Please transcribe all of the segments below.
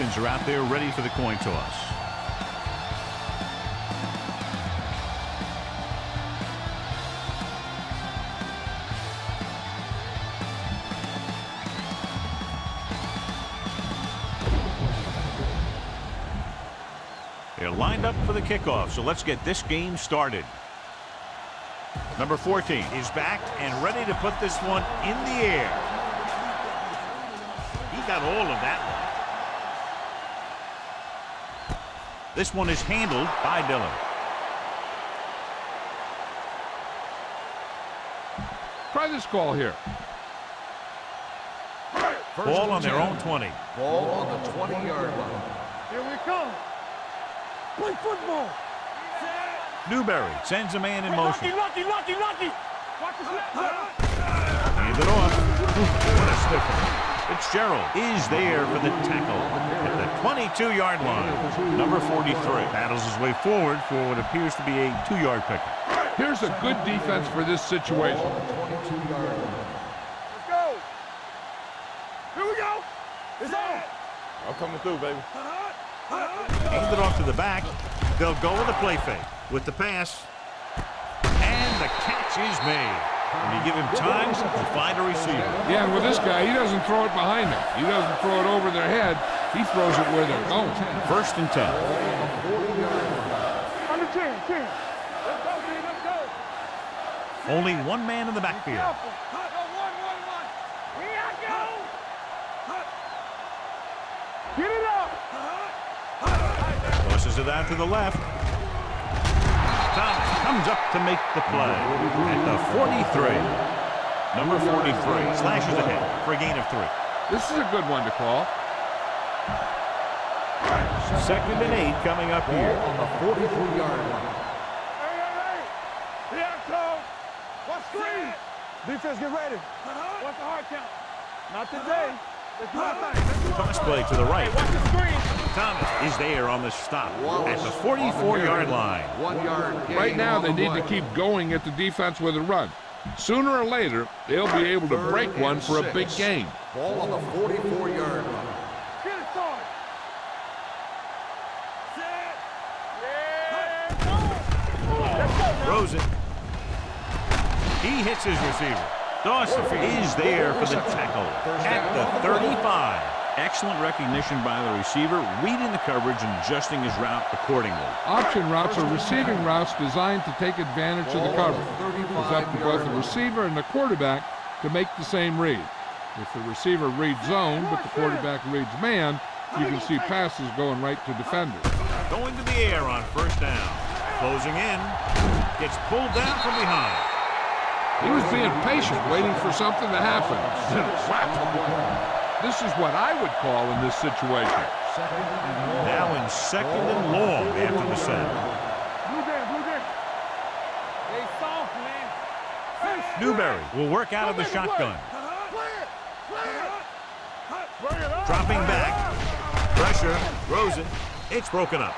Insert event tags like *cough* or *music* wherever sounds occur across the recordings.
captains are out there ready for the coin toss. They're lined up for the kickoff, so let's get this game started. Number 14 is back and ready to put this one in the air. He got all of that one. This one is handled by Dillon. Try this call here. First Ball on their own 20. Ball on the 20-yard line. Here we come. Play football. Newberry sends a man in motion. Lucky, lucky, lucky, lucky. Watch the Hand it off. What a stiffer. Fitzgerald is there for the tackle at the 22-yard line. Number 43 battles his way forward for what appears to be a two-yard pick. Here's a good defense for this situation. Let's go. Here we go. It's on. I'm coming through, baby. Hand it off to the back. They'll go with a play fake. With the pass. And the catch is made. And you give him time to find a receiver. Yeah, and with this guy, he doesn't throw it behind them. He doesn't throw it over their head. He throws it where they're going. First and 10. Under 10, 10. Let's go, let's go. Only one man in the backfield. Oh, Get it up. Tosses it out to the left. Thomas comes up to make the play at the 43. Number 43 slashes ahead for a gain of three. This is a good one to call. Second and eight coming up here. On the 43-yard line. Hey, hey, hey. Here I come. What screen? Defense, get ready. Uh-huh. What's the hard count? Uh-huh. Not today. Let's do our thing. Let's do our Toss play to the right. Hey, watch the screen. Thomas is there on the stop at the 44-yard line. One yard Right now, they need to keep going at the defense with a run. Sooner or later, they'll be able to break one for a big gain. Ball on the 44-yard line. It started. Set. Yeah, go. Let's go now. Rosen. He hits his receiver. Dawson is there for the tackle at the 35. Excellent recognition by the receiver, reading the coverage and adjusting his route accordingly. Option routes are receiving routes designed to take advantage of the coverage. It's up to both the receiver and the quarterback to make the same read. If the receiver reads zone, but the quarterback reads man, you can see passes going right to defenders. Going to the air on first down. Closing in. Gets pulled down from behind. He was being patient, waiting for something to happen. *laughs* This is what I would call in this situation. Now in second and long after the set. Blue game, blue game. They soft, man. Newberry will work out of the shotgun. Uh-huh. Play it. Play it. Bring it up. Dropping back. Pressure. Rosen. It's broken up.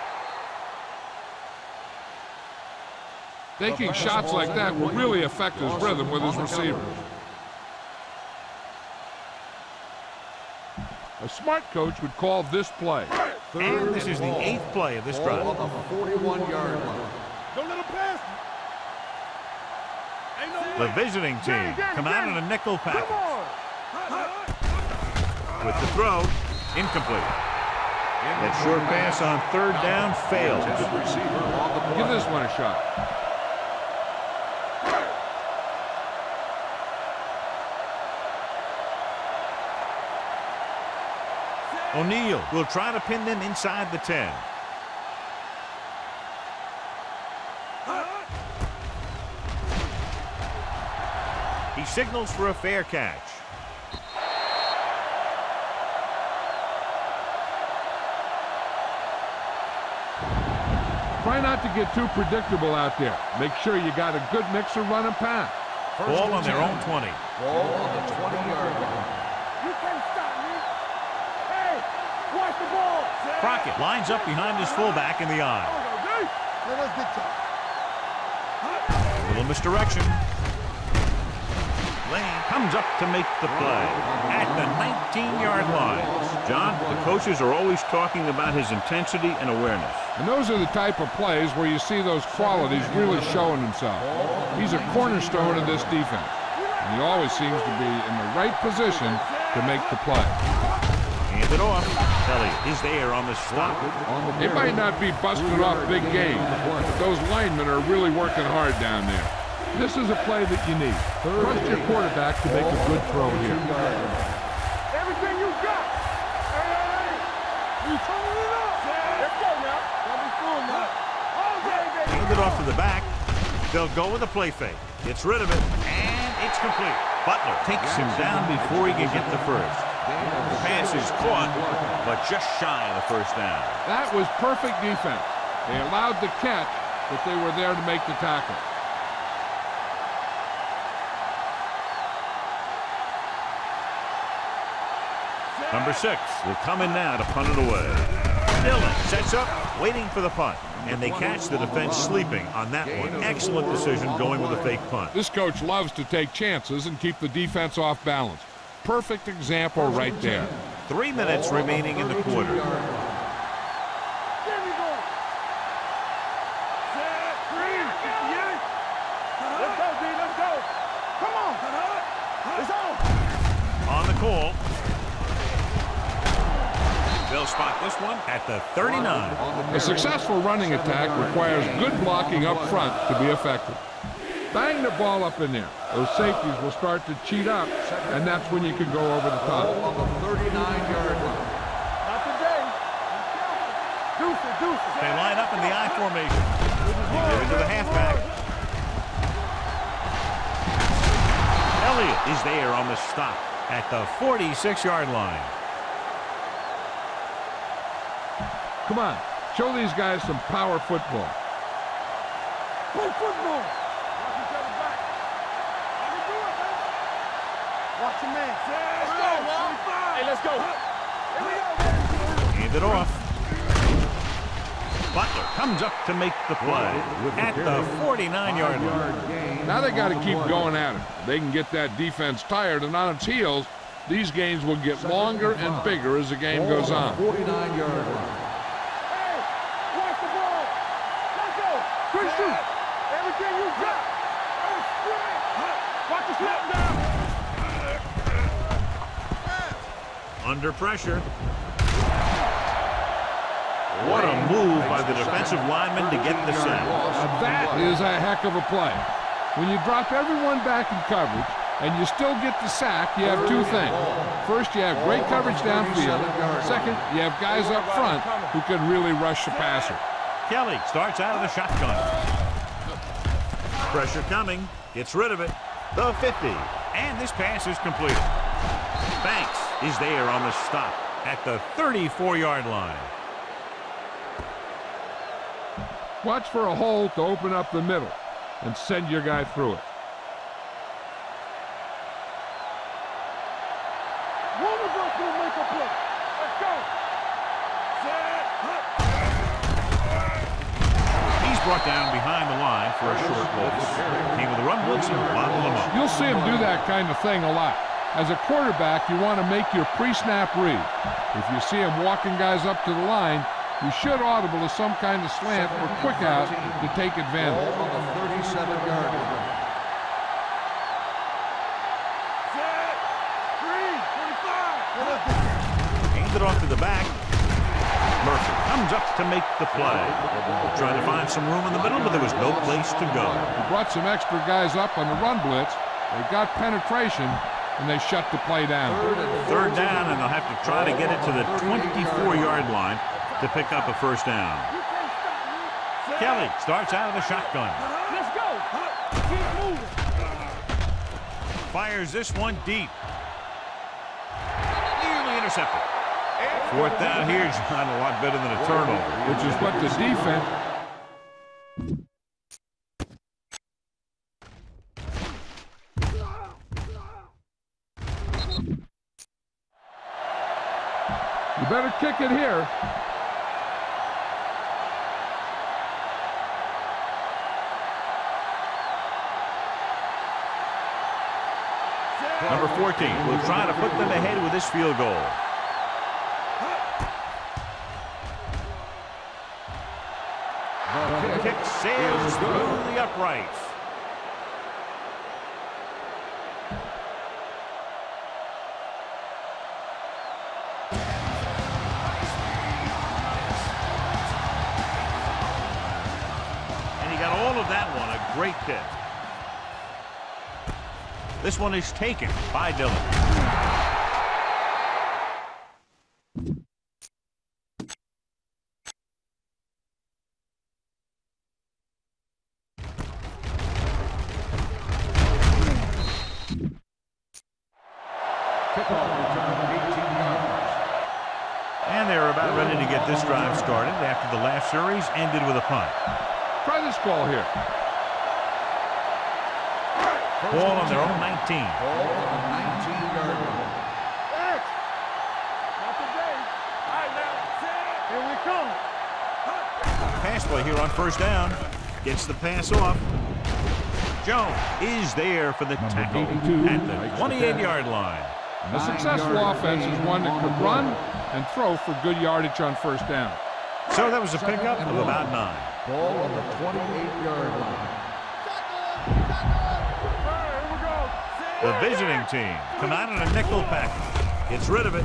Taking shots like that will really affect his rhythm with his receivers. A smart coach would call this play. And this is the eighth play of this Ball drive. on the 41-yard line. Don't let him pass. Ain't no The visiting team come out in a nickel Come package. With the throw, incomplete. That short pass on third down failed. Give this one a shot. O'Neal will try to pin them inside the 10. He signals for a fair catch. Try not to get too predictable out there. Make sure you got a good mix of run and pass. Ball on their own 20. Ball on the 20-yard line. You can't stop me. Hey, watch the ball. Crockett lines up behind his fullback in the I. Let us get to A little misdirection. Lane comes up to make the play at the 19-yard line. John, the coaches are always talking about his intensity and awareness. And those are the type of plays where you see those qualities really showing himself. He's a cornerstone of this defense. And he always seems to be in the right position to make the play. Hand it off. Elliott is there on the stop. It might not be busting off big game, but those linemen are really working hard down there. This is a play that you need. Trust your quarterback to make a good throw here. Everything you got. Hey, hey, hey. You turning it up. Let's go now. Don't be fooling now. All day, baby. Hand it off to the back. They'll go with a play fake. Gets rid of it, and it's complete. Butler takes him down before he can get the first. The pass is caught, but just shy of the first down. That was perfect defense. They allowed the catch, but they were there to make the tackle. Number six will come in now to punt it away. Dillon sets up, waiting for the punt. And they catch the defense sleeping on that one. Excellent decision going with a fake punt. This coach loves to take chances and keep the defense off balance. Perfect example right there. Three minutes remaining in the quarter. There we go. Set, three. Yeah. Let's go, D. Let's go. Come on. On. On the call. They'll spot this one at the 39. A successful running attack requires good blocking up front to be effective. Bang the ball up in there. Those safeties will start to cheat up, and that's when you can go over the top. On the 39-yard line. Not today. Deuce it, deuce. They line up in the I formation. They give it to the halfback. Elliott is there on the stop at the 46-yard line. Come on, show these guys some power football. Play football. Watch each other back. Let me do it, baby. Watch your man. Let's go, man. Hey, let's go. Here we go, baby. It off. Butler comes up to make the play at the 49-yard line. Now they got to keep going at it. They can get that defense tired and on its heels. These games will get longer and bigger as the game goes on. 49-yard line. Hey, watch the ball. Let's go. Quick shoot. Everything you got. Watch the slip down. Under pressure. What a move by the defensive lineman to get the sack. Now that is a heck of a play. When you drop everyone back in coverage and you still get the sack, you have two things. First, you have great coverage downfield. Second, you have guys up front who can really rush the passer. Kelly starts out of the shotgun. Pressure coming. Gets rid of it. The 50. And this pass is completed. Banks is there on the stop at the 34-yard line. Watch for a hole to open up the middle and send your guy through it. One of us will make a play. Let's go. He's brought down behind the line for a short blitz. Came with a run blitz and bottled him up. You'll see him do that kind of thing a lot. As a quarterback, you want to make your pre-snap read. If you see him walking guys up to the line, you should audible to some kind of slant or quick out to take advantage. Ball on the 37-yard line. Set. Three. 25. Hands it off to the back. Murphy comes up to make the play. Trying to find some room in the middle, but there was no place to go. He brought some extra guys up on the run blitz. They got penetration, and they shut the play down. Third down, and they'll have to try to get it to the 24-yard line to pick up a first down. You can't stop me. Set. Kelly starts out of the shotgun. Let's go. Keep moving. Fires this one deep. Nearly intercepted. Fourth down here is not a lot better than a turnover. which is what the defense. You better kick it here. Number 14 will try to put them ahead with this field goal. Kick sails through the uprights. And he got all of that one. A great kick. This one is taken by Dillon. Kickoff return, 18 yards. And they're about ready to get this drive started after the last series ended with a punt. Try this call here. Ball on their own 19. Ball on the 19-yard line. X. Not today. All right, now. Here we come. Pass play here on first down. Gets the pass off. Jones is there for the tackle 82 at makes the the 28-yard line. A successful offense is one that could run and throw for good yardage on first down. So that was a pickup of about nine. Ball on the 28-yard line. Here we go. The visiting team come out in a nickel package. Gets rid of it.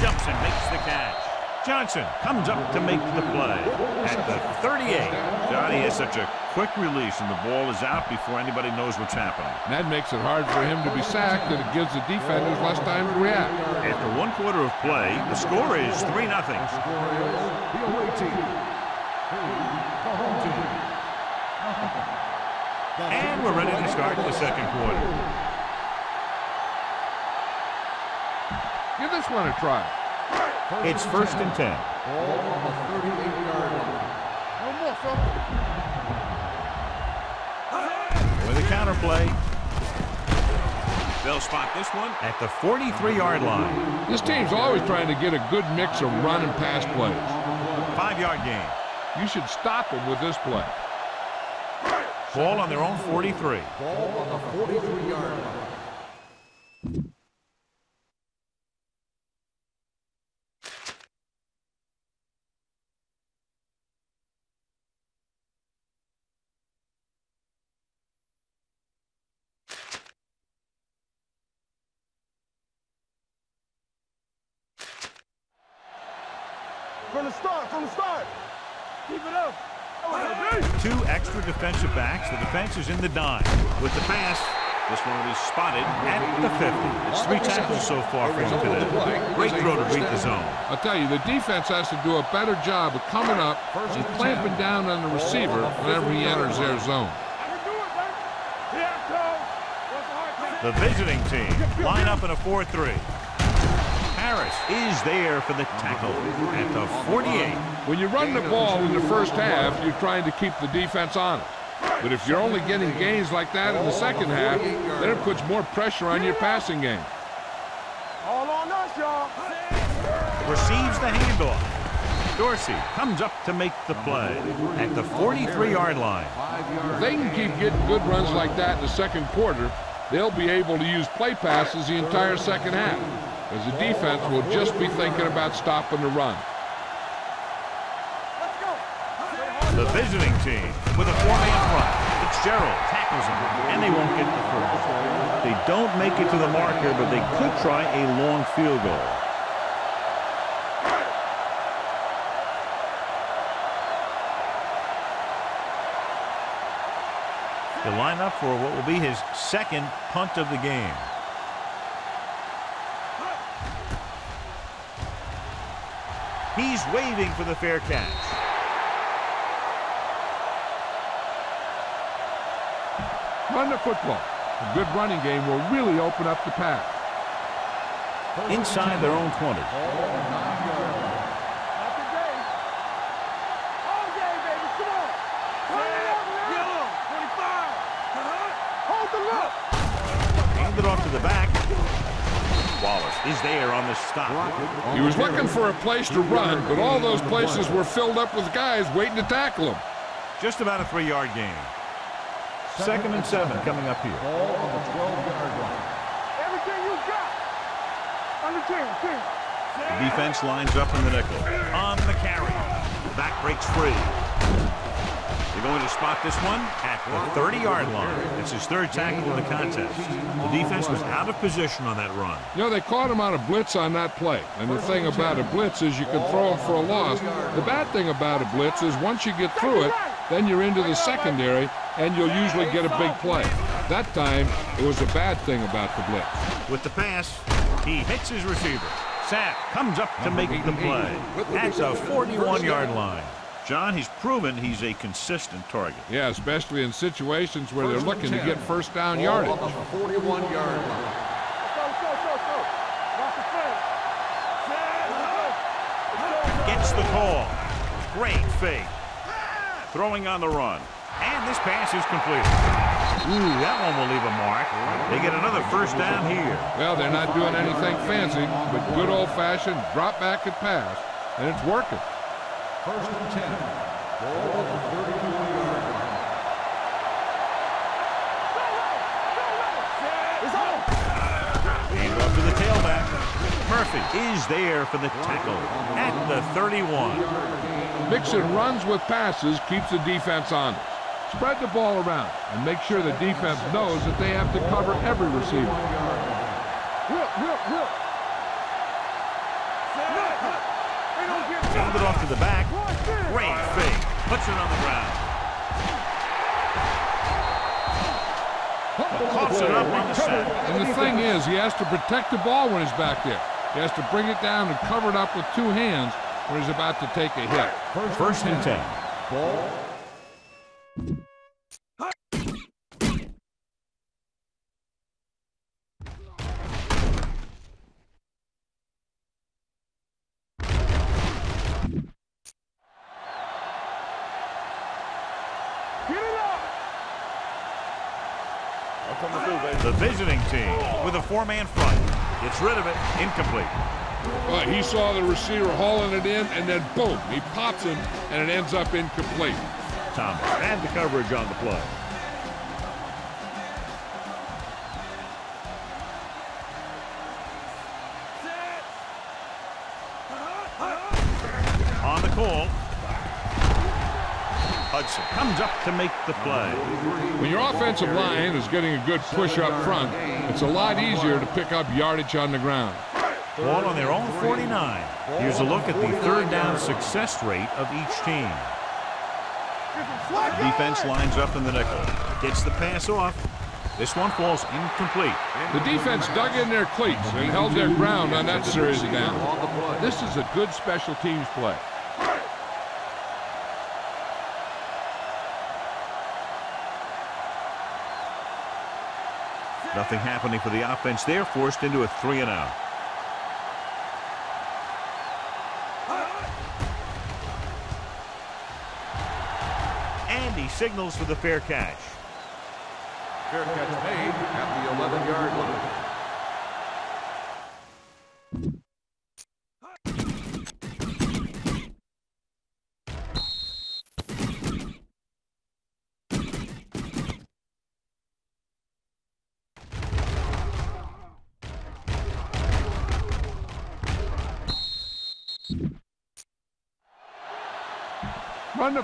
Jumps and makes the catch. Johnson comes up to make the play at the 38. Johnny has such a quick release and the ball is out before anybody knows what's happening. And that makes it hard for him to be sacked, and it gives the defenders less time to react. After one quarter of play, the score is 3 0. The away team. The home team. And we're ready to start the second quarter. Give this one a try. It's first and 10. Ball on the 38-yard line. No more, fella. With a counter play. They'll spot this one at the 43-yard line. This team's always trying to get a good mix of run and pass plays. Five-yard gain. You should stop them with this play. Ball on their own 43. Ball on the 43-yard line. From the start. Keep it up. Two extra defensive backs. The defense is in the dime. With the pass, this one will be spotted at the 50. It's three tackles so far for him today. Great throw to beat the zone. I'll tell you, the defense has to do a better job of coming up and clamping down on the receiver whenever he enters their zone. I can do it, baby. Here I come. What's the hard time? The visiting team line up in a 4-3. Harris is there for the tackle at the 48. When you run the ball in the first half, you're trying to keep the defense honest. But if you're only getting gains like that in the second half, then it puts more pressure on your passing game. All on us, y'all. Receives the handoff. Dorsey comes up to make the play at the 43-yard line. If they can keep getting good runs like that in the second quarter, they'll be able to use play passes the entire second half, as the defense will just be thinking about stopping the run. The visiting team with a four-man front. Fitzgerald tackles him, and they won't get the first. They don't make it to the marker, but they could try a long field goal. He'll line up for what will be his second punt of the game. He's waving for the fair catch. Run the football. A good running game will really open up the pass. Inside their own 20. Not today. All day, baby. Come on. Turn it up now. 25. Uh-huh. Hold the look. Hand it off to the back. Wallace is there on the stop. He was looking for a place to run, but all those places were filled up with guys waiting to tackle him. Just about a three-yard gain. Second and seven coming up here. Ball on the 12-yard line. Everything you've Here we The defense lines up in the nickel. On the carry. The back breaks free. They're going to spot this one at the 30-yard line. It's his third tackle in the contest. The defense was out of position on that run. You know, they caught him on a blitz on that play. And the thing about a blitz is you can throw him for a loss. The bad thing about a blitz is once you get through it, then you're into the secondary, and you'll usually get a big play. That time, it was a bad thing about the blitz. With the pass, he hits his receiver. Sapp comes up to make the play at the 41-yard line. John, he's proven he's a consistent target. Yeah, especially in situations where they're looking to get first down yardage. 41-yard line. Gets the call. Great fake. Throwing on the run. And this pass is completed. Ooh, that one will leave a mark. They get another first down here. Well, they're not doing anything fancy, but good old-fashioned drop back and pass, and it's working. First and 10. Ball at the 34-yard line. Hand off to the tailback. Murphy is there for the tackle at the 31. Mixing runs with passes keeps the defense honest. Spread the ball around and make sure the defense knows that they have to cover every receiver. Found it off to the back. Great fake. On the ground. Coughs it up on the set. And the thing is, he has to protect the ball when he's back there. He has to bring it down and cover it up with two hands when he's about to take a hit. First and 10. Ball I'm coming through, baby. The visiting team with a four-man front. Gets rid of it. Incomplete. Well, he saw the receiver hauling it in, and then boom, he pops him, and it ends up incomplete. Thomas and the coverage on the play. Hudson comes up to make the play. When your offensive line is getting a good push up front, it's a lot easier to pick up yardage on the ground. Ball on their own 49. Here's a look at the third down success rate of each team. Defense lines up in the nickel. Gets the pass off. This one falls incomplete. The defense dug in their cleats and held their ground on that series down. This is a good special teams play. Nothing happening for the offense there, forced into a three and out. And he signals for the fair catch. fair catch made at the 11-yard line.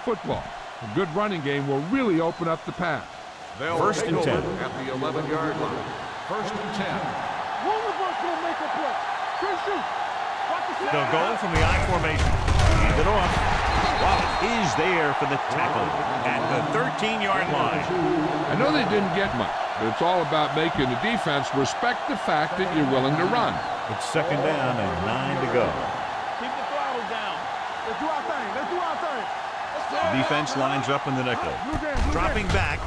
Football. A good running game will really open up the pass. They'll First and 10. At the 11-yard line. First and 10. One of us gonna make a play. Chris, shoot. The They'll go from the I formation. Hand it off. Wallace is there for the tackle at the 13-yard line. I know they didn't get much, but it's all about making the defense respect the fact that you're willing to run. It's second down and nine to go. Keep the throttle down. Let's do our thing. Let's do our thing. Let's go. Defense lines up in the nickel. Dropping back.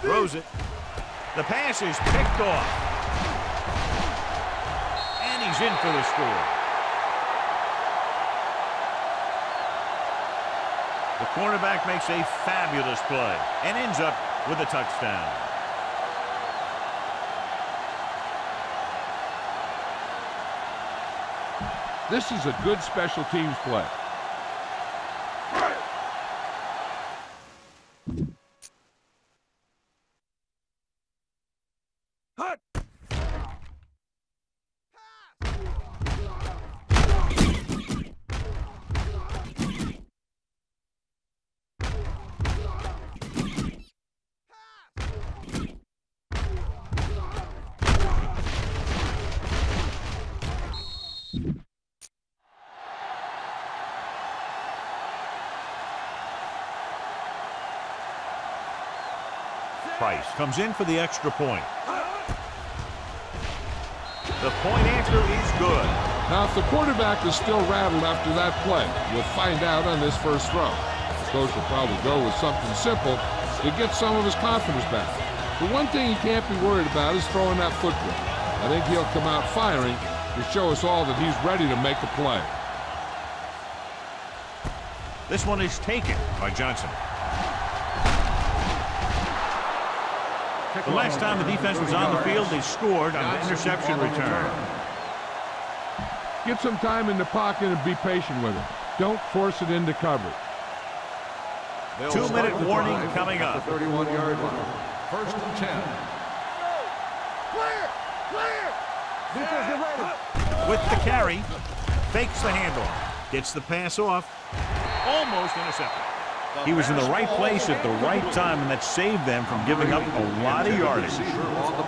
Throws it. The pass is picked off. And he's in for the score. The cornerback makes a fabulous play and ends up with a touchdown. This is a good special teams play. Rice comes in for the extra point. The point after is good. Now, if the quarterback is still rattled after that play, we'll find out on this first throw. The coach will probably go with something simple to get some of his confidence back. The one thing he can't be worried about is throwing that football. I think he'll come out firing to show us all that he's ready to make a play. This one is taken by Johnson. The last time the defense was on the field, they scored on an interception return. Get some time in the pocket and be patient with it. Don't force it into coverage. Two-minute warning coming up. 31-yard line. First and 10. Clear! Clear! Defense, ready. With the carry, fakes the handoff, gets the pass off, almost intercepted. He was in the right place at the right time, and that saved them from giving up a lot of yardage.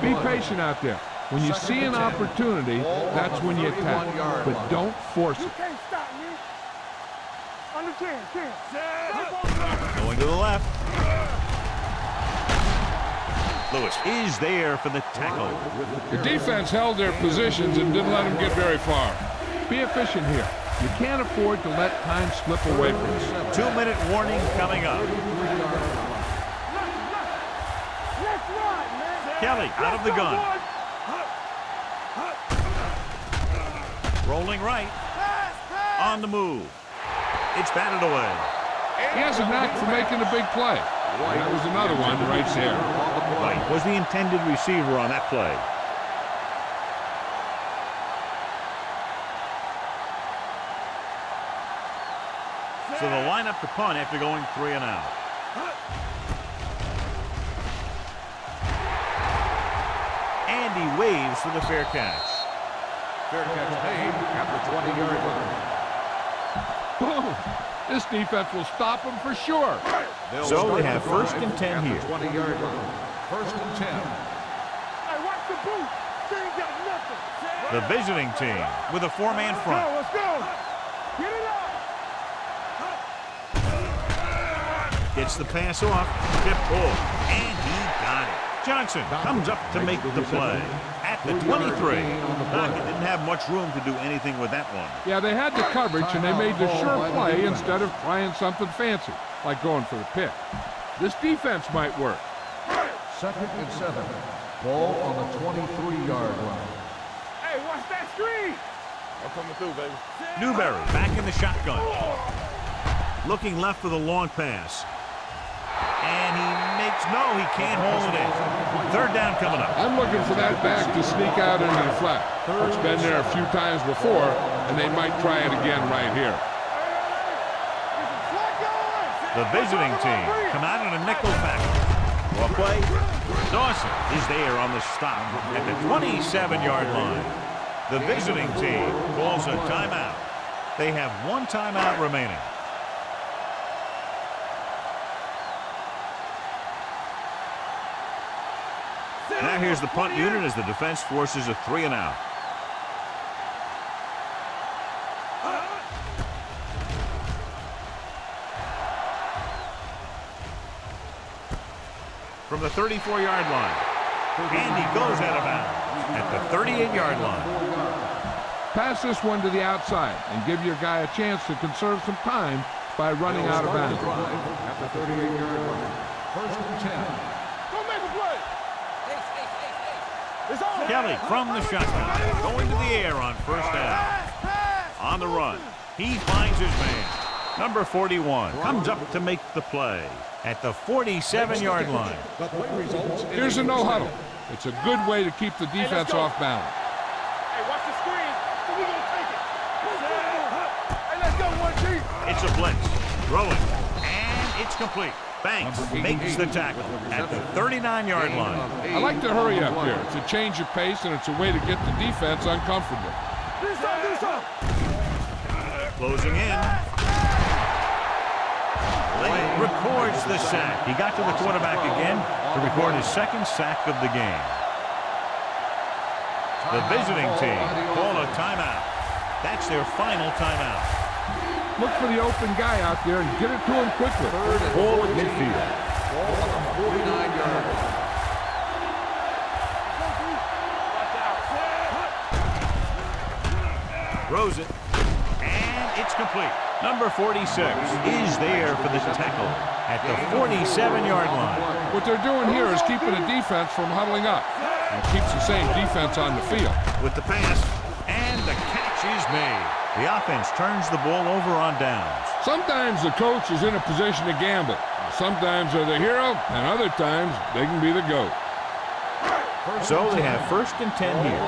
Be patient out there. When you see an opportunity, that's when you attack. But don't force it. can't stop me. Under 10, 10. Going to the left. Lewis is there for the tackle. The defense held their positions and didn't let them get very far. Be efficient here. You can't afford to let time slip away from you. Two-minute warning coming up. Let's run, man. Kelly out of the gun. Rolling right. Pass, pass. On the move. It's batted away. He has a knack for making a big play. That was another one right there. White was the intended receiver on that play. So they'll line up to punt after going three and out. And he waves for the fair catch. Fair catch made at the 20-yard line. Boom. This defense will stop him for sure. They'll So start they the have first and 10 here. 20-yard line. First and 10. Hey, watch the boot. They ain't got nothing. The visiting team with a four-man front. let's go. Get Gets the pass off. Tip ball. And he got it. Johnson comes up to make the play. At the 23. Ah, Dockett didn't have much room to do anything with that one. Yeah, they had the coverage and they made the sure play instead of trying something fancy, like going for the pick. This defense might work. Second and seven. Ball on the 23-yard line. Hey, watch that screen. I'm coming through, baby. Newberry back in the shotgun. Looking left for the long pass. And he makes, no, he can't hold it in. Third down coming up. I'm looking for that back to sneak out into the flat. It's been there a few times before, and they might try it again right here. The visiting team come out in a nickel package. Well play. Dawson is there on the stop at the 27-yard line. The visiting team calls a timeout. They have one timeout remaining. Now here's the punt unit as the defense forces a three and out. From the 34-yard line. And he goes out of bounds at the 38-yard line. Pass this one to the outside and give your guy a chance to conserve some time by running out of bounds. drive at the 38-yard line. First and 10. Go make a play. It's on. Kelly from the shotgun. Going to the air on first down. Pass, pass. On the run. He finds his man. Number 41 comes up to make the play at the 47-yard line. The play results in Here's a no huddle. It's a good way to keep the defense go. off balance. Hey, watch the screen. So we gonna take it. Hey, let's go, one G. It's a blitz. Throwing. And it's complete. Banks makes the tackle at the 39-yard line. I like to hurry up here. It's a change of pace, and it's a way to get the defense uncomfortable. Do something, do something. Closing in. Lane records the sack. He got to the quarterback again to record his second sack of the game. The visiting team call a timeout. That's their final timeout. Look for the open guy out there and get it to him quickly. Ball at midfield. Ball on the 49-yard. Throws it. And it's complete. Number 46 is there for the tackle at the 47-yard line. What they're doing here is keeping the defense from huddling up and keeps the same defense on the field. With the pass, and the catch is made. The offense turns the ball over on downs. Sometimes the coach is in a position to gamble. Sometimes they're the hero, and other times they can be the GOAT. So they have first and 10 here.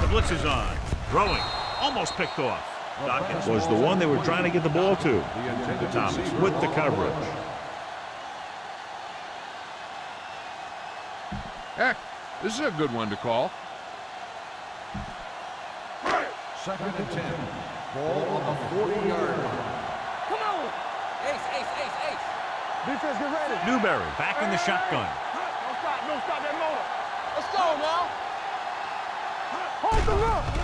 The blitz is on. Throwing. Almost picked off. Dawkins was the one they were trying to get the ball to. Thomas with the coverage. Heck, this is a good one to call. Second and 10. Ball on the 40-yard line. Come on. Ace, ace, ace, ace. Defense, get ready. Newberry back in the shotgun. Don't stop. Don't stop that motor. Let's go now. Hold the look.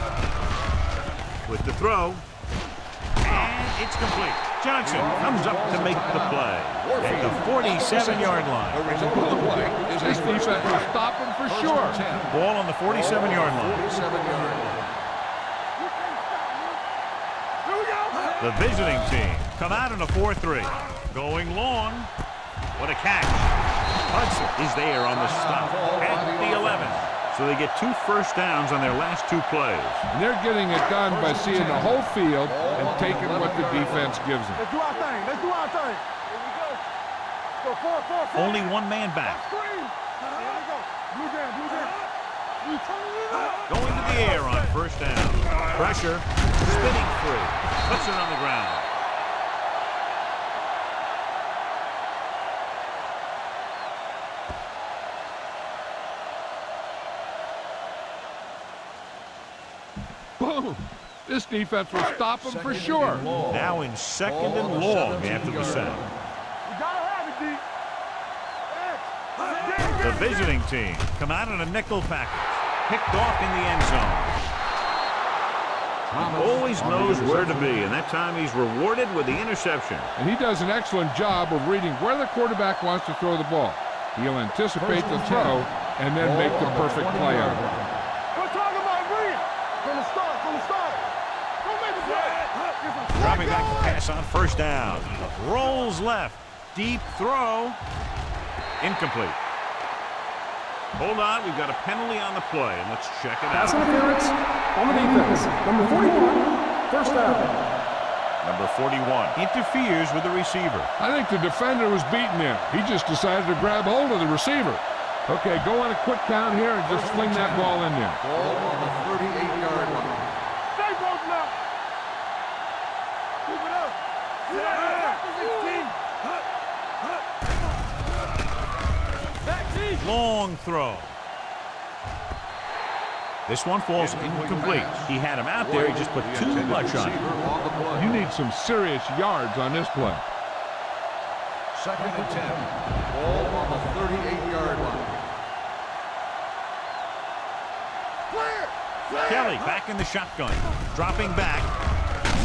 With the throw. And it's complete. Johnson comes up to make the play at the 47-yard line. The result of the play is This defense first will stop them for sure. Ball on the 47-yard line. 47-yard line. Here. The visiting team come out in a 4-3. Going long. What a catch. Hudson is there on the stop at the 11. So they get two first downs on their last two plays. And they're getting it done by seeing the whole field and taking what the defense gives them. Let's do our thing. Let's do our thing. Here we go. Go four, four, four. Only one man back. Screen. Here we go. Blue down, blue down. You turn it up. Going to the air on first down. Pressure. Spinning free. Puts it on the ground. Boom! This defense will stop them for sure. Now in second and long after the sack. You gotta have it, D. The visiting team come out in a nickel package. Picked off in the end zone. He always knows where to be, and that time he's rewarded with the interception. And he does an excellent job of reading where the quarterback wants to throw the ball. He'll anticipate the throw and then make the perfect play on it. We're talking about reading. From the start, from the start. Don't make a play. Get some Dropping back to strikeouts. Pass on first down. Rolls left. Deep throw. Incomplete. Hold on, we've got a penalty on the play, and let's check it Pass out. interference on the defense. Number 41, first down. Number 41 interferes with the receiver. I think the defender was beaten there. He just decided to grab hold of the receiver. Okay, go on a quick count here and just fling that ball in there. Ball on the 38-yard line. Long throw. This one falls incomplete. He had him out there, he just put too much on it. Receiver on the play. You need some serious yards on this play. Second and 10. Ball on the 38-yard line. Kelly back in the shotgun. Dropping back.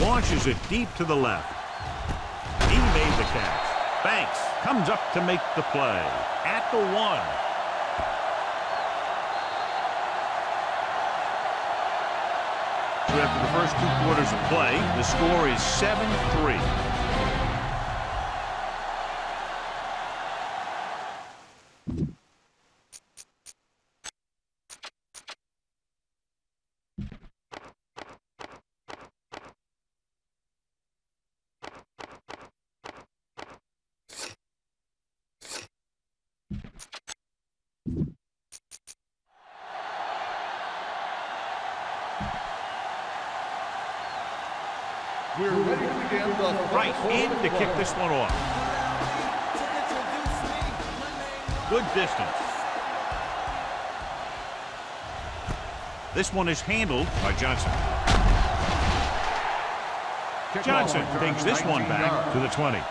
Launches it deep to the left. He made the catch. Banks comes up to make the play. At the one. So after the first two quarters of play, the score is 7-3. This one is handled by Johnson. Johnson takes this one back to the 20.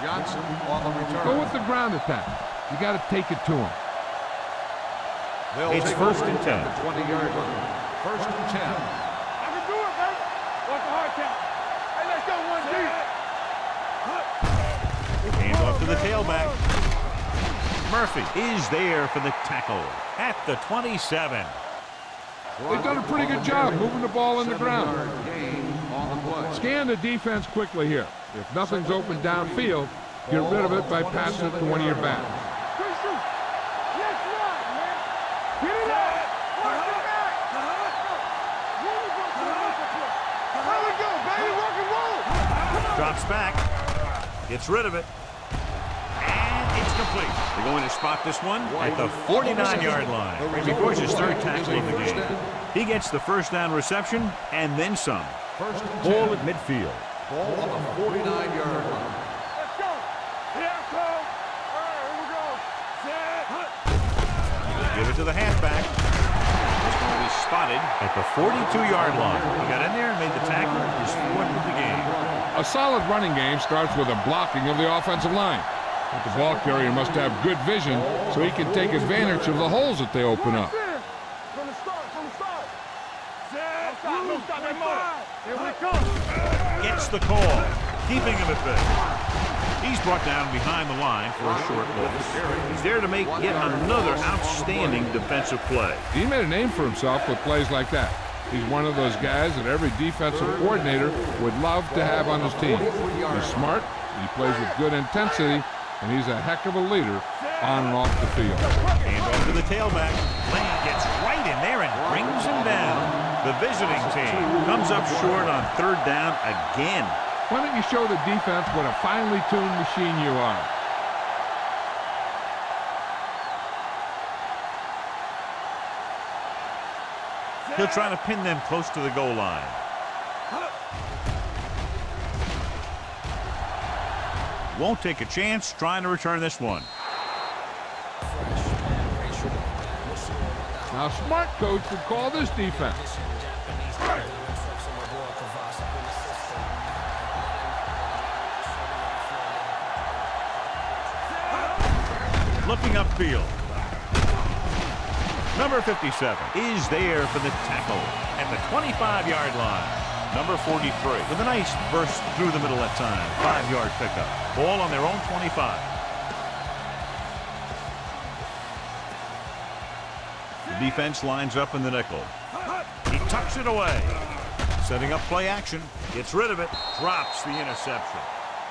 Johnson on the return. Go with the ground attack. You got to take it to him. They'll It's first and 10. at the 20-yard line. First and 10. I can do it, baby. Watch the hard count. Hey, let's go one deep. the tailback. Murphy is there for the tackle at the 27. They've done a pretty good job moving the ball in the ground. Scan the defense quickly here. If nothing's open downfield, get rid of it by passing it to one of your backs. Drops back. Gets rid of it. And it's complete. They're going to spot this one at the 49-yard line. Before his third tackle of the game. He gets the first down reception and then some. First and Ball at midfield. Ball on the 49-yard line. Let's go. Here I come. Here we go. Set. Give it to the halfback. It's going to be spotted at the 42-yard line. He got in there and made the tackle. His fourth of the game. A solid running game starts with a blocking of the offensive line. But the ball carrier must have good vision so he can take advantage of the holes that they open up. From the start, from the start. Set. Don't stop, don't stop that motor. Here we come. Gets the call. Keeping him at bay. He's brought down behind the line for a short loss. He's there to make yet another outstanding defensive play. He made a name for himself with plays like that. He's one of those guys that every defensive coordinator would love to have on his team. He's smart, he plays with good intensity, and he's a heck of a leader on and off the field. And off to the tailback. Lane gets right in there and brings him down. The visiting team comes up short on third down again. Why don't you show the defense what a finely tuned machine you are? He'll try to pin them close to the goal line. Won't take a chance trying to return this one. Now, smart coach would call this defense. Looking upfield. Number 57 is there for the tackle at the 25-yard line. Number 43 with a nice burst through the middle that time. Five-yard pickup. Ball on their own 25. The defense lines up in the nickel. He tucks it away. Setting up play action. Gets rid of it. Drops the interception.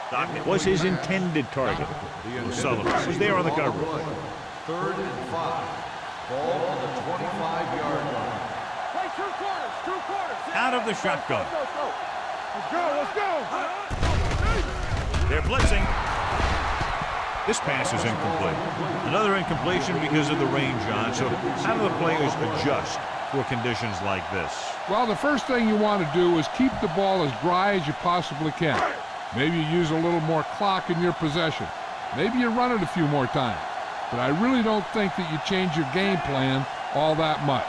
Dockett was his intended target. Sullivan was there on the cover. Third and five. Ball on the 25-yard line. Play two quarters, two quarters. Set. Out of the shotgun. Let's go, let's go. Let's go, let's go. They're blitzing. This pass is incomplete. Another incompletion because of the rain, John. So how do the players adjust for conditions like this? Well, the first thing you want to do is keep the ball as dry as you possibly can. Maybe you use a little more clock in your possession. Maybe you run it a few more times. But I really don't think that you change your game plan all that much.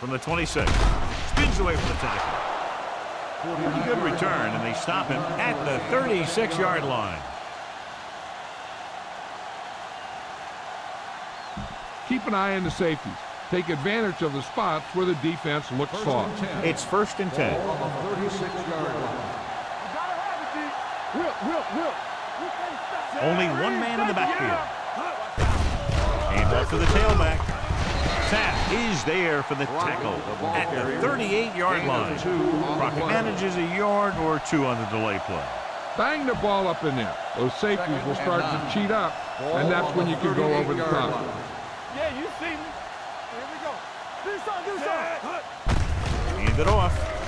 From the 26. Spins away from the tackle. Pretty good return, and they stop him at the 36-yard line. Keep an eye on the safeties. Take advantage of the spots where the defense looks First soft. It's first and 10. Ball on the 36-yard line. Gotta have it, G. Whip, whip, whip. We can't stop. Only one man in the backfield. And off to the tailback. Sapp is there for the tackle at the 38-yard line. Crockett manages a yard or two on the delay play. Bang the ball up in there. Those safeties will start to cheat up, and that's when you can go over the top. Yeah, you see me. Here we go. Do something, do something. Hand it off.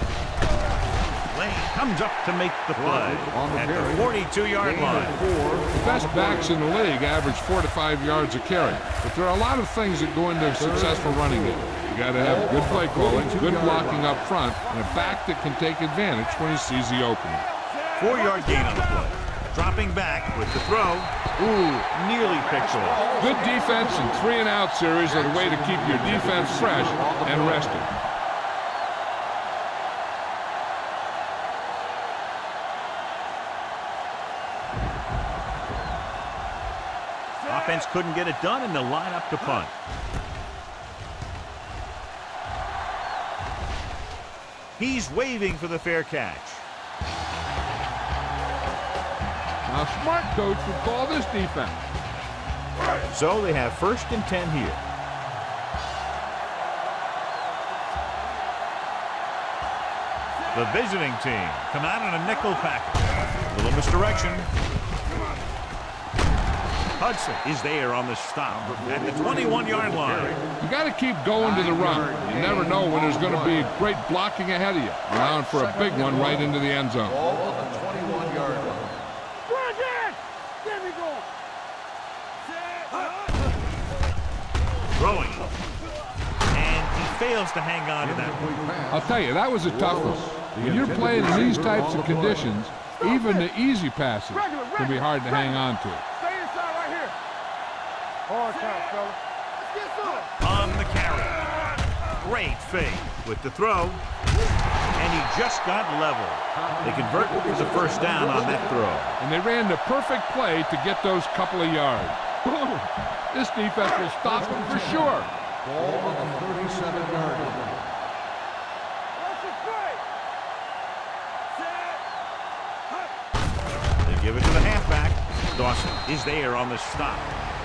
Lane comes up to make the play at the 42-yard line. The best backs in the league average four to five yards a carry, but there are a lot of things that go into a successful running game. You got to have good play calling, good blocking up front, and a back that can take advantage when he sees the opening. Four-yard gain on the play. Dropping back with the throw. Ooh, nearly picked off. Good defense and three and out series are the way to keep your defense fresh and rested. defense couldn't get it done in the lineup to punt. He's waving for the fair catch. Now smart coach would call this defense. So they have first and 10 here. The visiting team come out in a nickel package. A little misdirection. Hudson is there on the stop at the 21-yard line. You got to keep going to the run. You never know when there's going to be great blocking ahead of you, allowing for a big one right into the end zone. Ball on the 21-yard line. There we go. Throwing. And he fails to hang on to that. I'll tell you, that was a tough one. When you're playing in these types of conditions, even the easy passes can be hard to hang on to. Stay inside right here. Hard count, fella. Let's get some. On the carry. Great fake with the throw. And he just got level. They convert for the first down on that throw. And they ran the perfect play to get those couple of yards. Boom! This defense will stop them for sure. Ball on the 37-yard line. Let's just play. They give it to the halfback. Dawson is there on the stop.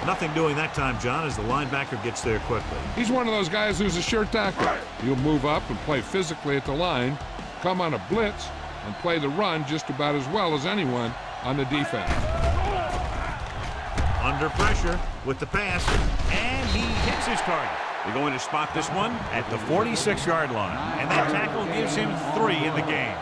Nothing doing that time, John, as the linebacker gets there quickly. He's one of those guys who's a sure tackler. He'll move up and play physically at the line, come on a blitz, and play the run just about as well as anyone on the defense. Under pressure with the pass, and he hits his target. They're going to spot this one at the 46-yard line, and that tackle gives him three in the game.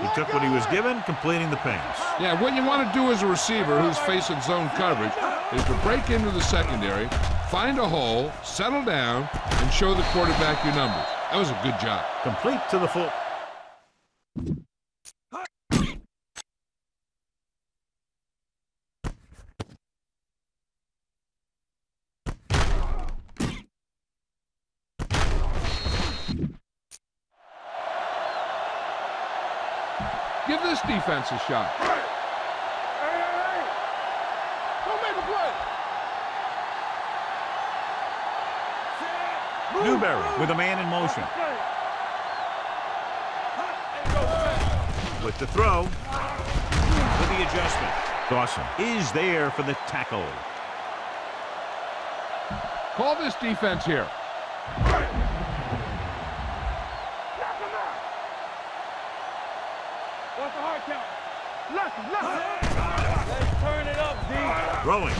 He took what he was given, completing the pass. Yeah, what you want to do as a receiver who's facing zone coverage is to break into the secondary, find a hole, settle down, and show the quarterback your numbers. That was a good job. Complete to the full. Give defense a shot. Hey, hey, hey. Don't make a play. Newberry with a man in motion. With the throw. With the adjustment. Dawson is there for the tackle. Call this defense here. Knock him out. What's the hard count? Left, left. Let's turn it up, D. Throwing.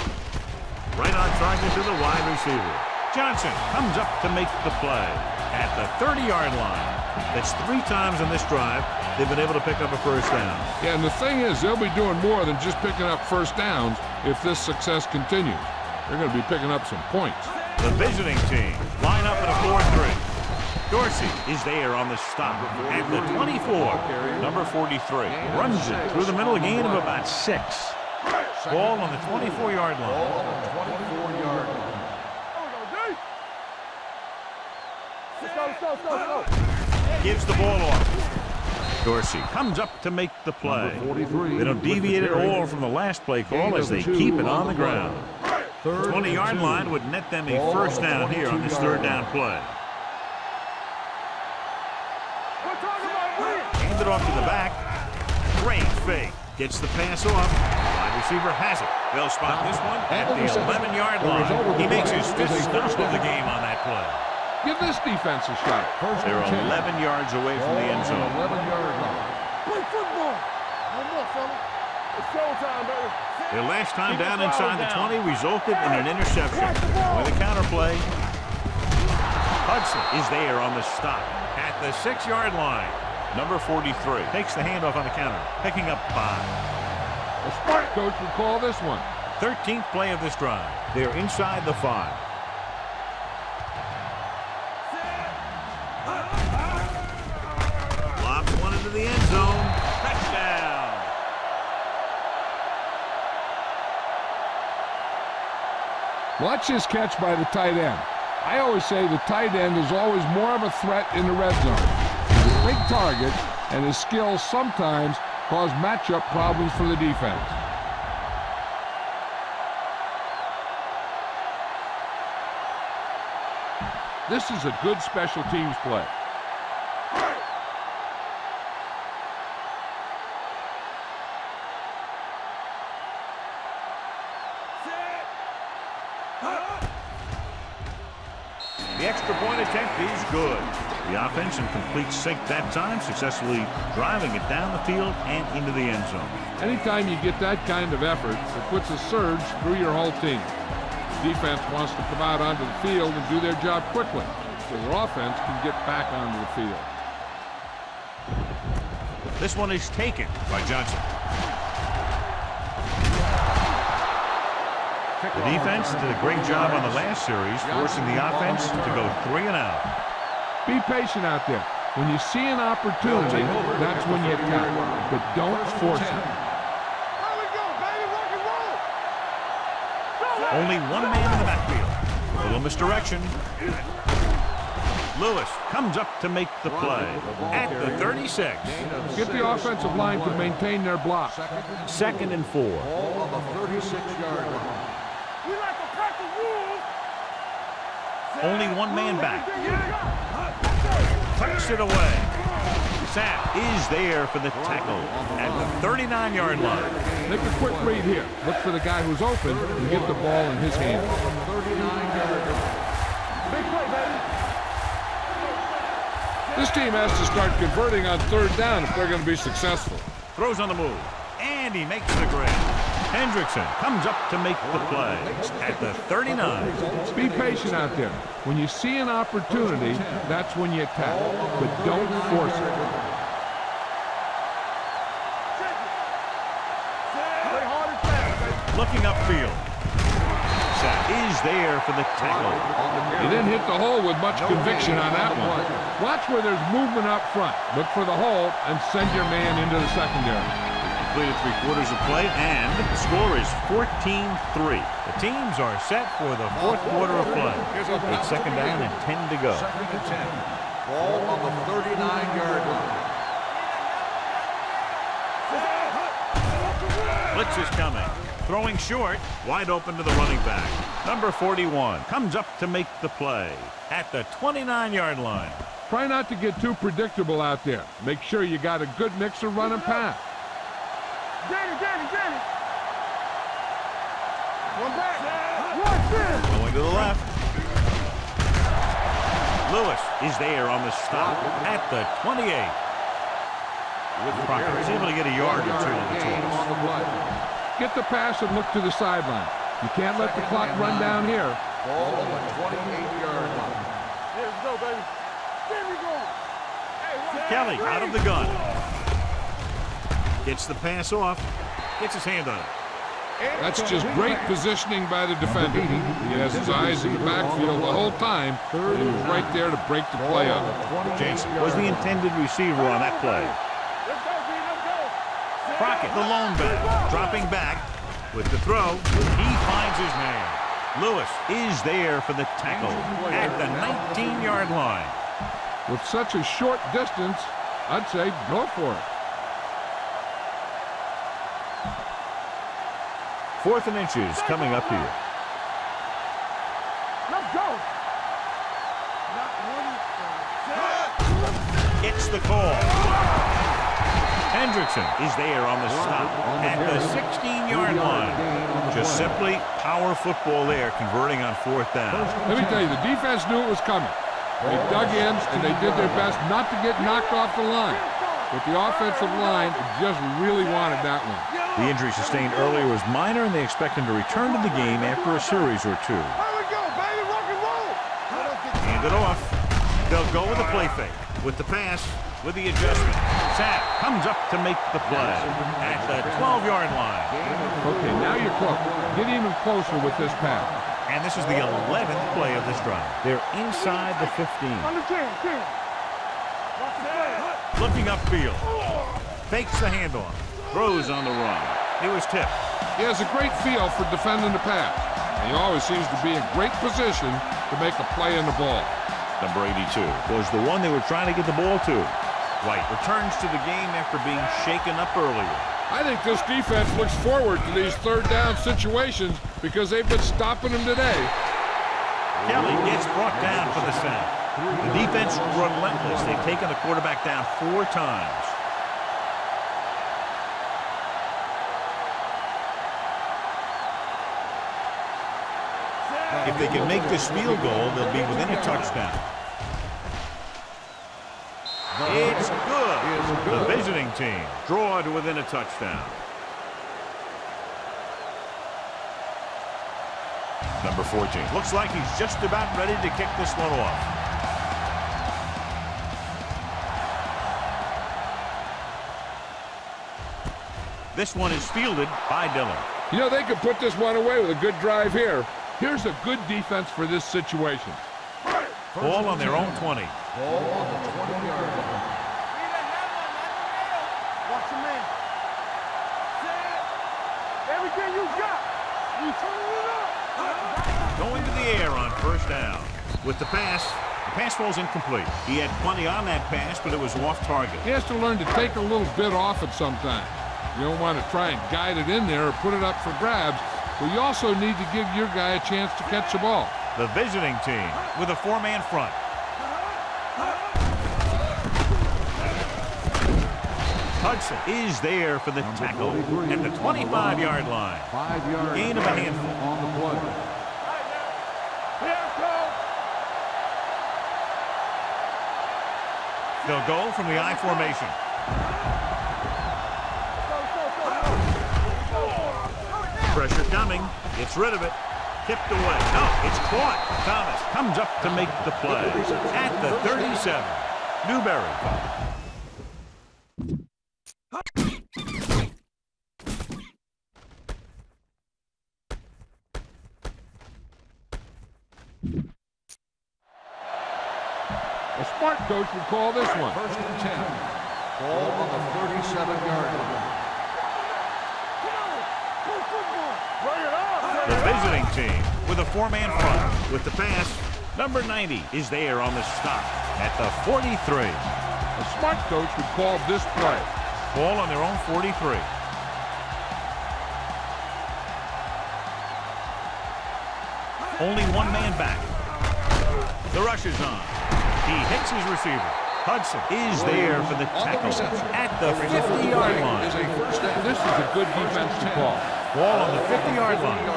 Right on target to the wide receiver. Johnson comes up to make the play at the 30-yard line. That's three times in this drive they've been able to pick up a first down. Yeah, and the thing is, they'll be doing more than just picking up first downs if this success continues. They're going to be picking up some points. The visiting team line up at a 4-3. Dorsey is there on the stop at the 24. Number 43 runs it through the middle, a gain of about six. Ball on the 24-yard Ball line. on the 24-yard line. Let's go, go, go, go. Gives the ball off. Dorsey comes up to make the play. They don't deviate at all from the last play call as they keep it on the ground. Third 20-yard line would net them a first down here on this third down play. We're talking about win. Hand it off to the back. Great fake. Gets the pass off. Wide receiver has it. They'll spot this one at the 11-yard line. He makes his fifth stop of the game on that play. Give this defense a shot. First They're and 10. 11 yards away from the end zone. 11-yard line. Play football. One more, fella. It's showtime, baby. Their last time down inside the 20 resulted in an interception. With a counterplay, Hudson is there on the stop at the six-yard line. Number 43 takes the handoff on the counter, picking up five. A smart coach would call this one. 13th play of this drive. They're inside the five. Lobs one into the end zone. Touchdown. Watch this catch by the tight end. I always say the tight end is always more of a threat in the red zone. He's a big target, and his skills sometimes cause matchup problems for the defense. This is a good special teams play. The extra point attempt is good. The offense in complete sync that time, successfully driving it down the field and into the end zone. Anytime you get that kind of effort, it puts a surge through your whole team. The defense wants to come out onto the field and do their job quickly, so their offense can get back onto the field. This one is taken by Johnson. The defense did a great job on the last series, forcing the offense to go three and out. Be patient out there. When you see an opportunity, that's when you attack. But don't force it. Only one man in the backfield. A little misdirection. Lewis comes up to make the play at the 36. Get the offensive line to maintain their block. Second and four. Ball on the 36-yard line. We like to crack the rules. Only one man back. Tucks it away. Sapp is there for the tackle at the 39-yard line. Make a quick read here. Look for the guy who's open and get the ball in his hands. 39-yard line. Big play, baby. This team has to start converting on third down if they're going to be successful. Throws on the move. And he makes the grab. Hendrickson comes up to make the play at the 39. Be patient out there. When you see an opportunity, that's when you attack. But don't force it. Play hard and fast. Looking upfield. Sapp is there for the tackle. You didn't hit the hole with much conviction on that one. Watch where there's movement up front. Look for the hole and send your man into the secondary. Completed three quarters of play, and the score is 14-3. The teams are set for the fourth quarter of play. It's second down and 10 to go. Second and 10. Ball on the 39-yard line. Blitz is coming. Throwing short, wide open to the running back. Number 41 comes up to make the play at the 29-yard line. Try not to get too predictable out there. Make sure you got a good mix of run and pass. Danny, Danny, Danny. One back. Watch this. Going to the left. Lewis is there on the stop at the 28. Proctor is able to get a yard or two on the Gain toss. on the play. Get the pass and look to the sideline. You can't let the clock run down here. Ball on the 28-yard line. Here we go, baby. There we go. Kelly out of the gun. Gets the pass off. Gets his hand on it. That's just great positioning by the defender. He has his eyes in the backfield the whole time, he was right there to break the play up. Jansen was the intended receiver on that play. Let's go, B. Let's. Crockett, the lone back, dropping back with the throw. He finds his man. Lewis is there for the tackle at the 19-yard line. With such a short distance, I'd say go for it. Fourth and inches coming up here. Let's go. It's the call. Hendrickson is there on the stop at the 16-yard line. Just simply power football there, converting on fourth down. Let me tell you, the defense knew it was coming. They dug in, and they did their best not to get knocked off the line. But the offensive line just really wanted that one. The injury sustained earlier was minor, and they expect him to return to the game after a series or two. Here we go, baby. Rock and roll. Hand it off. They'll go with the play fake. With the pass, with the adjustment. Sapp comes up to make the play at the 12-yard line. Okay, now you're close. Get even closer with this pass. And this is the 11th play of this drive. They're inside the 15. Under 10, 10. Watch the play. Looking upfield. Fakes the handoff. Throws on the run. He was tipped. He has a great feel for defending the pass. And he always seems to be in great position to make a play on the ball. Number 82 was the one they were trying to get the ball to. White returns to the game after being shaken up earlier. I think this defense looks forward to these third down situations because they've been stopping them today. Kelly gets brought down for the sack. The defense relentless. They've taken the quarterback down four times. If they can make this field goal, they'll be within a touchdown. It's good. The visiting team draw to within a touchdown. Number 14. Looks like he's just about ready to kick this one off. This one is fielded by Dillon. You know, they could put this one away with a good drive here. Here's a good defense for this situation. Ball on their own 20. Ball on the 20-yard line. Watch your man. Everything you got. You turn it up. Going to the air on first down. With the pass, the pass falls incomplete. He had plenty on that pass, but it was off target. He has to learn to take a little bit off it sometimes. You don't want to try and guide it in there or put it up for grabs, but you also need to give your guy a chance to catch the ball. The visiting team with a four-man front. Hudson is there for the tackle at the 25-yard line. Five yards. Gain of a handful. On the play. Here it goes. They'll go from the I formation. Pressure coming. Gets rid of it. Tipped away. No, it's caught. Thomas comes up to make the play at the 37. Newberry. A smart coach would call this one. First and 10. Ball on the 37-yard line. Bring it on. The visiting team with a four-man front. With the pass, number 90 is there on the stop at the 43. A smart coach would call this play. Ball on their own 43. Only one man back. The rush is on. He hits his receiver. Hudson is there for the tackle at the 50-yard line. Is a first down. This is a good defensive call. Ball on the 50-yard line.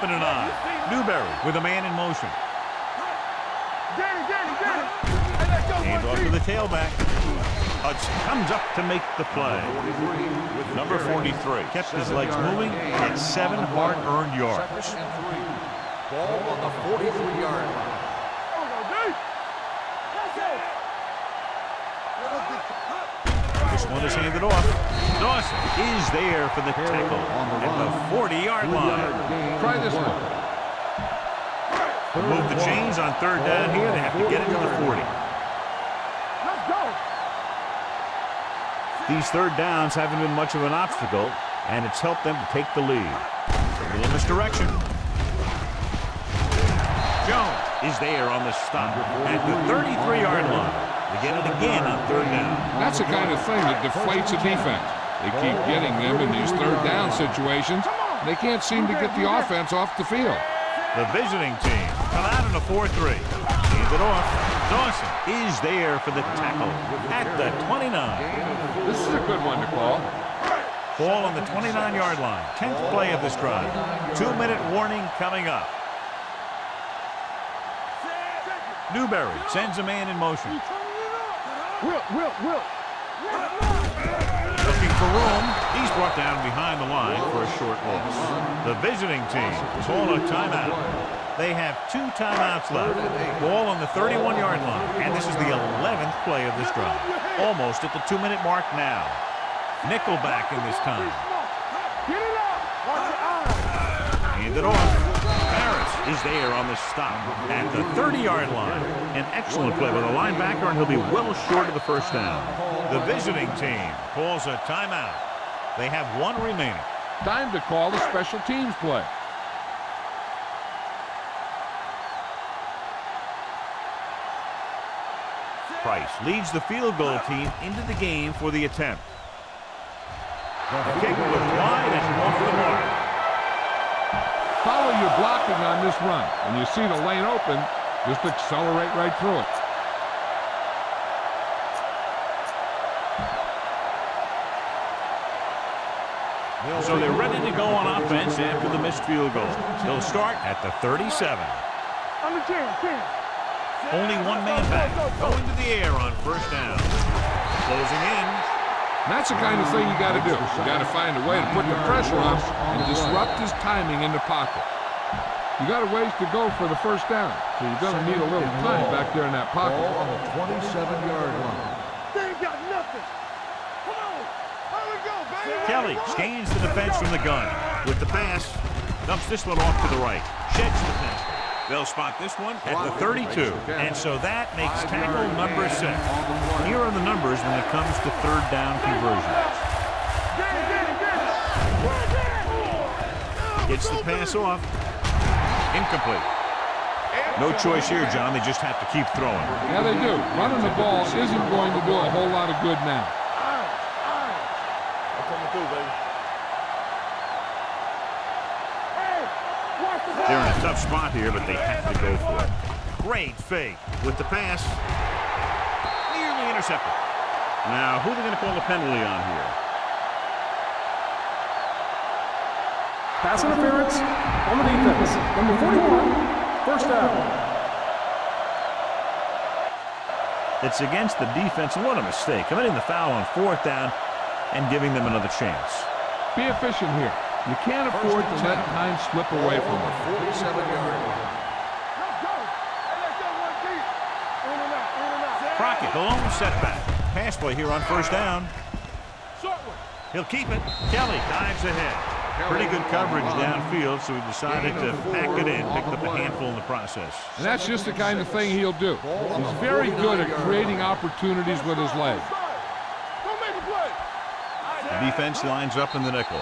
Backs are lined up in an I. Newberry with a man in motion. Danny, Danny, Danny. Hey, let's go. Hand off to the tailback. Hudson comes up to make the play. Number 43 kept his legs moving at seven hard-earned yards. Second and three. Ball on the 43-yard line. There we go, D. Let's go. This one is handed off. Dawson is there for the tackle at the 40-yard line. Try this one. To move the chains on third down here, they have to get it to the 40. Let's go. These third downs haven't been much of an obstacle, and it's helped them to take the lead. A little misdirection. Jones is there on the stop at the 33-yard line. They get it again on third down. That's the kind of thing that deflates a defense. They keep getting them in these third down situations. They can't seem to get the offense off the field. The visiting team come out in a 4-3. Hand it off. Dawson is there for the tackle at the 29. This is a good one to call. Ball on the 29-yard line. 10th play of this drive. Two-minute warning coming up. Newberry sends a man in motion. Will, Will, Will. Looking for room. He's brought down behind the line for a short loss. The visiting team call a timeout. They have two timeouts left. Ball on the 31-yard line. And this is the 11th play of this drive. Almost at the two-minute mark now. Nickelback in this time. Get it up. Watch your eyes. Hand it off. Harris is there on the stop at the 30-yard line. An excellent play by the linebacker, and he'll be well short of the first down. The visiting team calls a timeout. They have one remaining. Time to call the special teams play. Price leads the field goal team into the game for the attempt. The kick was wide and off the mark. Follow your blocking on this run. When you see the lane open, just accelerate right through it. So they're ready to go on offense after the missed field goal. They'll start at the 37. On the 10, 10. Only one man back. Going to the air on first down. Closing in. And that's the kind of thing you got to do. You got to find a way to put the pressure on and disrupt his timing in the pocket. You got a ways to go for the first down, so you're going to need a little time back there in that pocket. Ball on the 27-yard line. They ain't got nothing. Come on. Here we go, baby. Kelly scans the defense from the gun. With the pass, dumps this one off to the right. Sheds the pass. They'll spot this one at the 32. And so that makes tackle number six. Here are the numbers when it comes to third down conversions. Gets the pass off. Incomplete. No choice here, John. They just have to keep throwing. Yeah, they do. Running the ball isn't going to do a whole lot of good now. Hey, watch the They're in a tough spot here, but they have to go for it. Great fake with the pass. Nearly intercepted. Now, who are they going to call the penalty on here? Pass interference on the defense. Number 41, first down. It's against the defense. and What a mistake. Committing the foul on fourth down and giving them another chance. Be efficient here. You can't afford to let time slip away from you. 47-yard line. Let's go. Hey, let's go one deep. In and out, in and out. Crockett, the lone setback. Pass play here on first down. Short one. He'll keep it. Kelly dives ahead. Pretty good coverage downfield, so he decided to pack it in, picked up a handful in the process. And that's just the kind of thing he'll do. He's very good at creating opportunities with his legs. Don't make a play. The defense lines up in the nickel.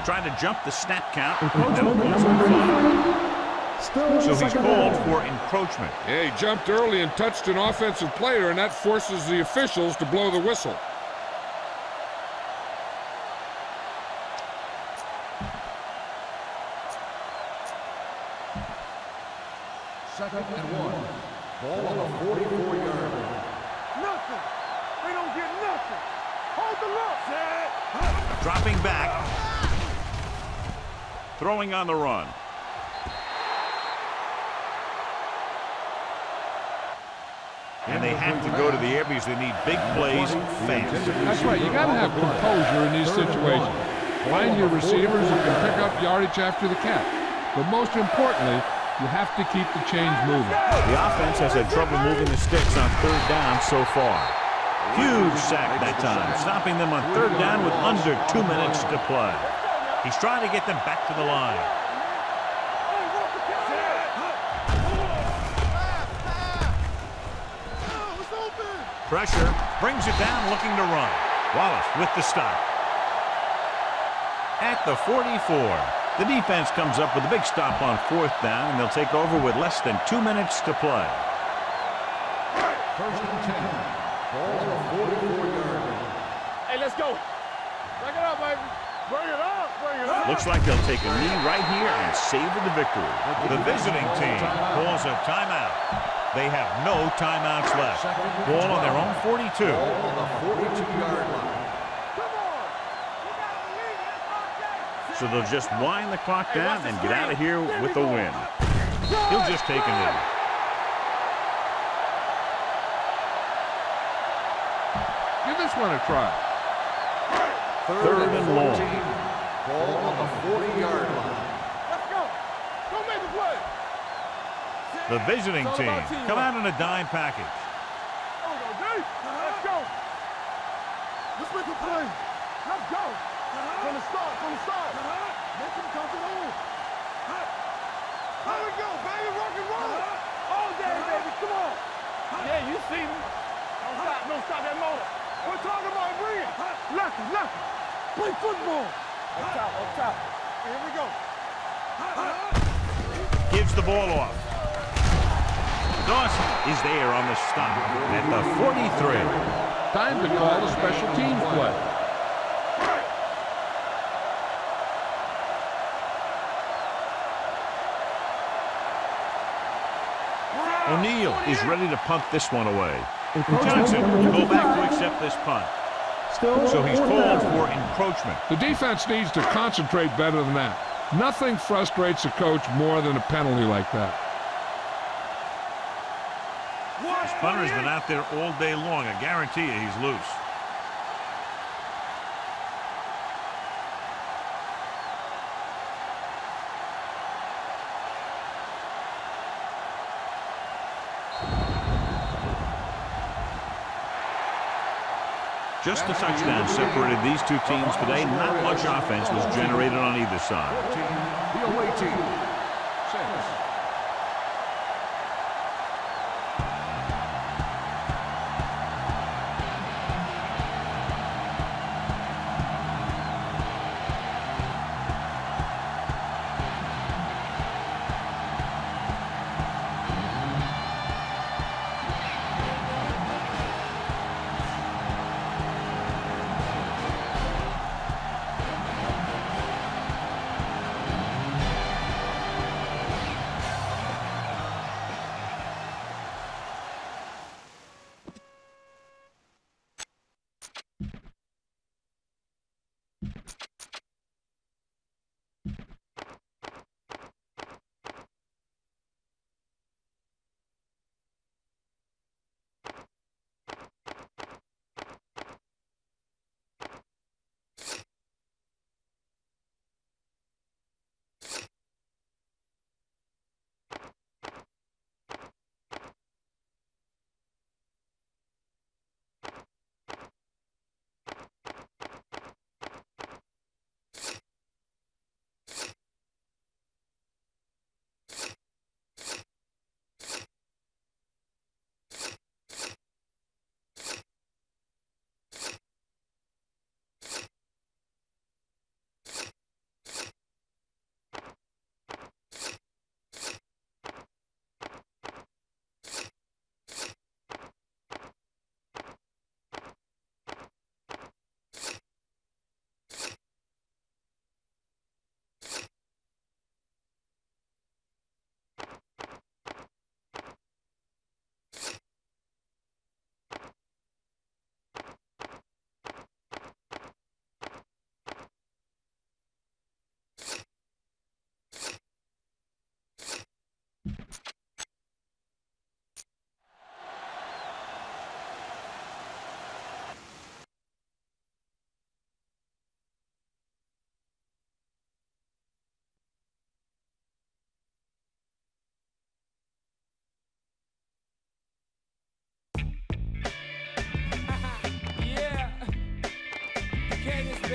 They're trying to jump the snap count. No calls on the flag. Still So he's called for encroachment. Yeah, he jumped early and touched an offensive player, and that forces the officials to blow the whistle. Second and one. Ball on the 44-yard line. Nothing. They don't get nothing. Hold the look. Set. Dropping back. Throwing on the run. And they have to go to the air because they need big plays fast. That's right. You got to have composure in these situations. Find your receivers who can pick up yardage after the catch. But most importantly, you have to keep the chains moving. The offense has had trouble moving the sticks on third down so far. Huge sack that time, stopping them on third down with under two minutes to play. He's trying to get them back to the line. Hey, walk the count. Oh, it's open. Pressure brings it down, looking to run. Wallace with the stop. At the 44, the defense comes up with a big stop on fourth down, and they'll take over with less than two minutes to play. First and 10. Ball on the 44-yard line. Hey, let's go. Bring it up, baby. Bring it up. Bring it up. Looks like they'll take a knee right here and savor the victory. The visiting team calls a timeout. They have no timeouts left. Ball on their own 42. Ball on the 42-yard line. Come on. You gotta believe it. It's our day. So they'll just wind the clock down and get out of here with a win. He'll just take a knee. Give this one a try. Third and long. Ball on the 40-yard line. Let's go. Don't make a play. The visiting team come out in a dime package. There we go, D. Let's go. Let's make a play. Let's go. From the start, from the start. Make him count it on. Here we go, baby. Rock and roll. All day, baby. Come on. Yeah, you see me. Don't stop. Don't stop that motor. We're talking about bring it. Lucky, lucky. Play football. Up top, up top. Here we go. Gives the ball off. Dawson is there on the stop at the 43. Time to call a special teams play. O'Neal is ready to punt this one away. Johnson will go back to accept this punt. Still So he's called for encroachment. The defense needs to concentrate better than that. Nothing frustrates a coach more than a penalty like that. This punter's been out there all day long. I guarantee you he's loose. Just the touchdown separated these two teams today. Not much offense was generated on either side. The away team.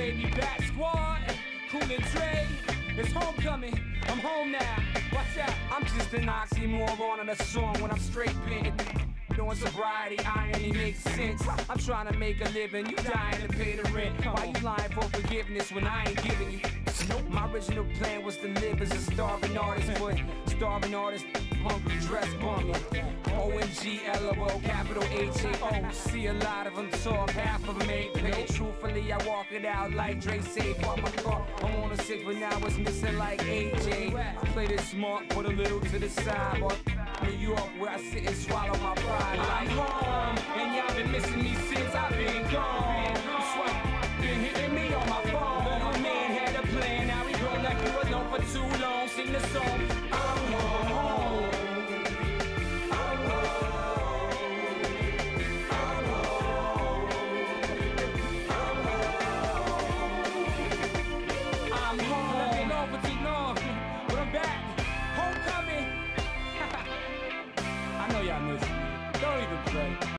Baby, back squad. Cool and Dre. It's homecoming. I'm home now. Watch out. I'm just an oxymoron on a song when I'm straight bent. Doing sobriety, irony makes sense. I'm trying to make a living, you dying to pay the rent. Why you lying for forgiveness when I ain't giving you? My original plan was to live as a starving artist, but starving artist, hungry, dress bummy. O N G L O capital H-A-O See a lot of them talk, half of them ain't paid. Truthfully, I walk it out like Dre safe on my car I'm on a six, but now it's missing like AJ I play this smart, put a little to the side But New York, where I sit and swallow my pride. I'm home, and y'all been missing me since I've been gone. That's why been hitting me on my phone. Little man had a plan, now he grown up, he known for too long. Sing the song